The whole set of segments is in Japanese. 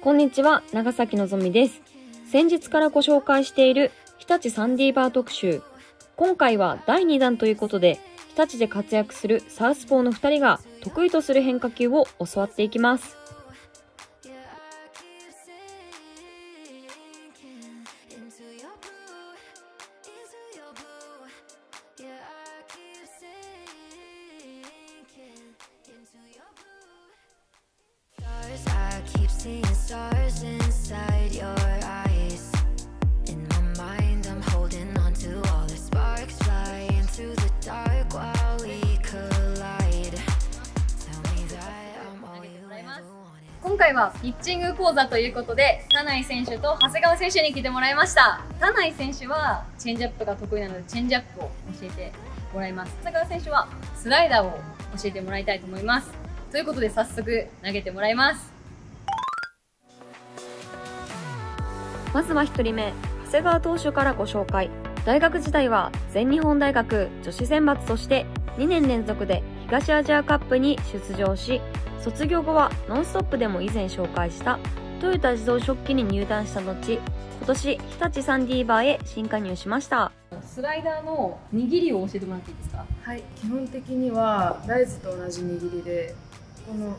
こんにちは、長崎のぞみです。先日からご紹介している日立サンディーバー特集。今回は第2弾ということで、日立で活躍するサウスポーの2人が得意とする変化球を教わっていきます。I keep seeing 今回はピッチング講座ということで田内選手と長谷川選手に来てもらいました。田内選手はチェンジアップが得意なのでチェンジアップを教えてもらいます。長谷川選手はスライダーを教えてもらいたいと思います。ということで早速投げてもらいます。まずは1人目、長谷川投手からご紹介。大学時代は全日本大学女子選抜として2年連続で東アジアカップに出場し、卒業後はノンストップでも以前紹介したトヨタ自動食器に入団した後、今年日立サンディーバーへ新加入しました。スライダーの握りを教えてもらっていいですか？はい、基本的にはライズと同じ握りでこの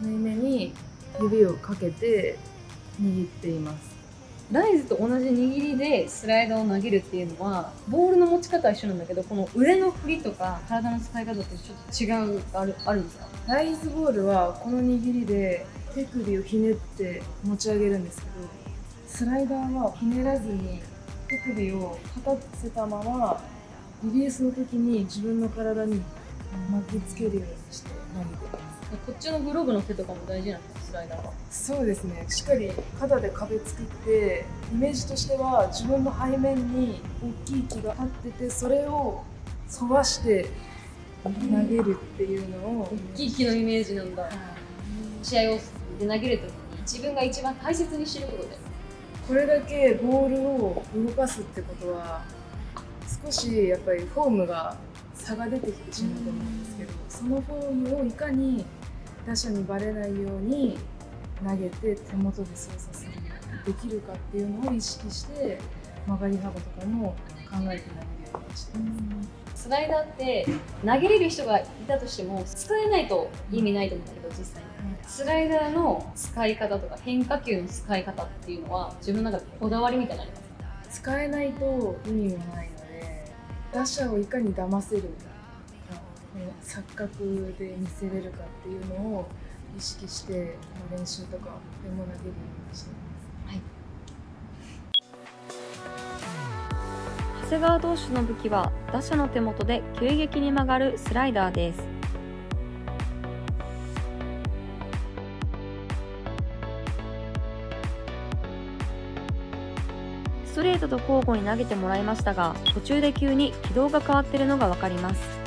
縫い目に指をかけて握っていますライズと同じ握りでスライダーを投げるっていうのはボールの持ち方は一緒なんだけどこの腕の振りとか体の使い方ってちょっと違うあるあるんですか？ライズボールはこの握りで手首をひねって持ち上げるんですけどスライダーはひねらずに手首を立たせたままリリースの時に自分の体に巻きつけるようにして投げています。こっちのグローブの手とかも大事なんですか？スライダーはそうですね。しっかり肩で壁作ってイメージとしては自分の背面に大きい木が立っててそれを反らして投げるっていうのを、大きい木のイメージなんだ。試合をで投げるときに自分が一番大切にしてることでこれだけボールを動かすってことは少しやっぱりフォームが差が出てきてしまうと思うんですけどそのフォームをいかに打者にバレないように投げて手元で操作するできるかっていうのを意識して曲がり幅とかも考えて投げるようにしてます。スライダーって投げれる人がいたとしても使えないと意味ないと思うんだけど実際に。スライダーの使い方とか変化球の使い方っていうのは自分の中でこだわりみたいなのありますか？使えないと意味がないので打者をいかに騙せるか錯覚で見せれるかっていうのを意識して練習とかでも投げるようにしてます。長谷川投手の武器は打者の手元で急激に曲がるスライダーです。ストレートと交互に投げてもらいましたが途中で急に軌道が変わってるのが分かります。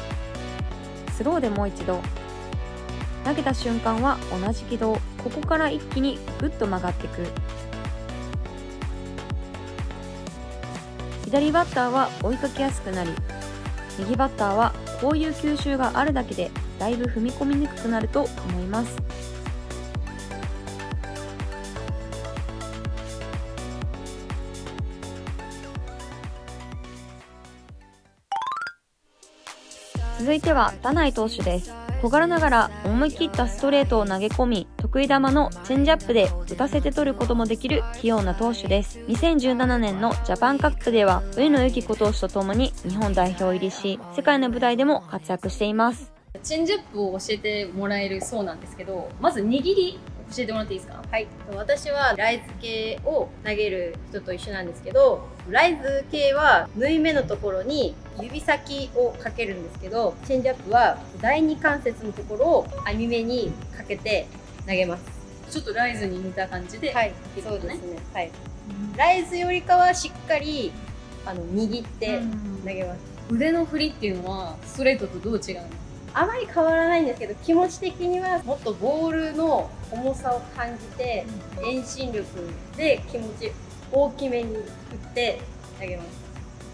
スローでもう一度。投げた瞬間は同じ軌道。ここから一気にグッと曲がっていく。左バッターは追いかけやすくなり右バッターはこういう吸収があるだけでだいぶ踏み込みにくくなると思います。続いては田内投手です。小柄ながら思い切ったストレートを投げ込み得意球のチェンジアップで打たせて取ることもできる器用な投手です。2017年のジャパンカップでは上野由岐子投手とともに日本代表入りし世界の舞台でも活躍しています。チェンジアップを教えてもらえるそうなんですけどまず握り教えてもらっていいですか？はい、私はライズ系を投げる人と一緒なんですけどライズ系は縫い目のところに指先をかけるんですけどチェンジアップは第二関節のところを網目にかけて投げます。ちょっとライズに似た感じで、はい。そうですね。はい。ライズよりかはしっかりあの握って投げます。腕の振りっていうのはストレートとどう違うの？あまり変わらないんですけど気持ち的にはもっとボールの重さを感じて遠心力で気持ち大きめに振って投げます。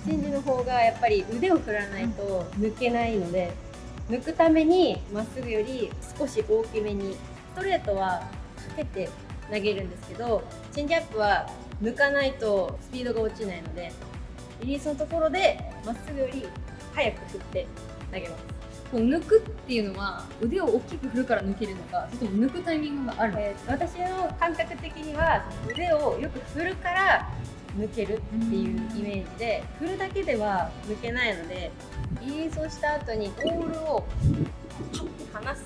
チェンジの方がやっぱり腕を振らないと抜けないので抜くためにまっすぐより少し大きめにストレートはかけて投げるんですけどチェンジアップは抜かないとスピードが落ちないのでリリースのところでまっすぐより速く振って投げますこう抜くっていうのは腕を大きく振るから抜けるのかそれとも抜くタイミングがあるの？かえー私の感覚的には腕をよく振るから抜けるっていうイメージで振るだけでは抜けないのでリリースをした後にボールをパッて離す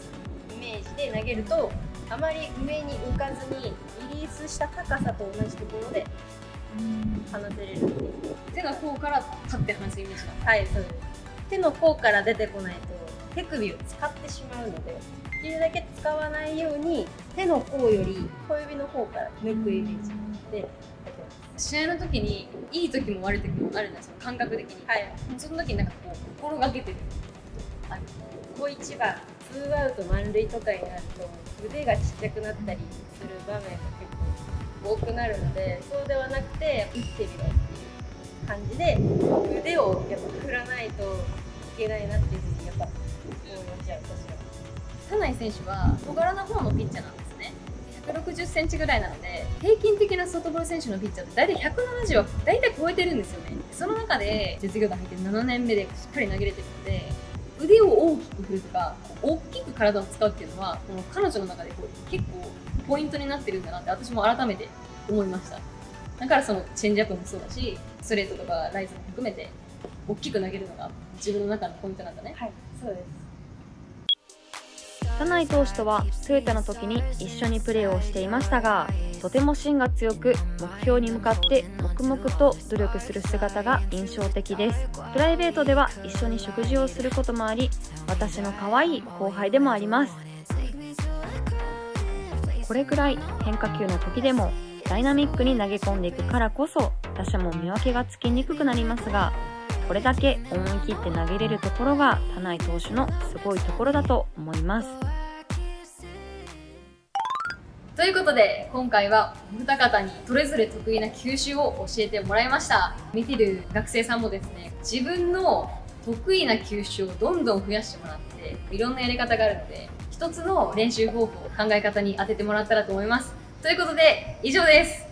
イメージで投げるとあまり上に浮かずにリリースした高さと同じところで放せれる。っていう手の甲から立って離すイメージなのはいそうです。手の甲から出てこないと手首を使ってしまうのでできるだけ使わないように手の甲より小指の方から抜くイメージで試合の時にいい時も悪い時もあるんですよ感覚的に。はい。その時になんかこう心がけてる。あるここ一番ツーアウト満塁とかになると腕がちっちゃくなったりする場面が結構多くなるのでそうではなくて打ってみろっていう感じで腕をやっぱ振らないといけないなっていう内選手は小柄な方のピッチャーなんですね。160センチぐらいなので平均的なソフトボール選手のピッチャーって大体170は大体超えてるんですよね。その中で実業団入って7年目でしっかり投げれてるので腕を大きく振るとか大きく体を使うっていうのはこの彼女の中でこう結構ポイントになってるんだなって私も改めて思いました。だからそのチェンジアップもそうだしストレートとかライズも含めて大きく投げるのが自分の中のポイントなんだね。はい、そうです。田内投手とはトヨタの時に一緒にプレーをしていましたがとても芯が強く目標に向かって黙々と努力する姿が印象的です。プライベートでは一緒に食事をすることもあり私の可愛い後輩でもあります。これくらい変化球の時でもダイナミックに投げ込んでいくからこそ打者も見分けがつきにくくなりますがこれだけ思い切って投げれるところが田内投手のすごいところだと思います。ということで今回はお二方にそれぞれ得意な球種を教えてもらいました。見てる学生さんもですね自分の得意な球種をどんどん増やしてもらっていろんなやり方があるので一つの練習方法考え方に当ててもらったらと思います。ということで以上です。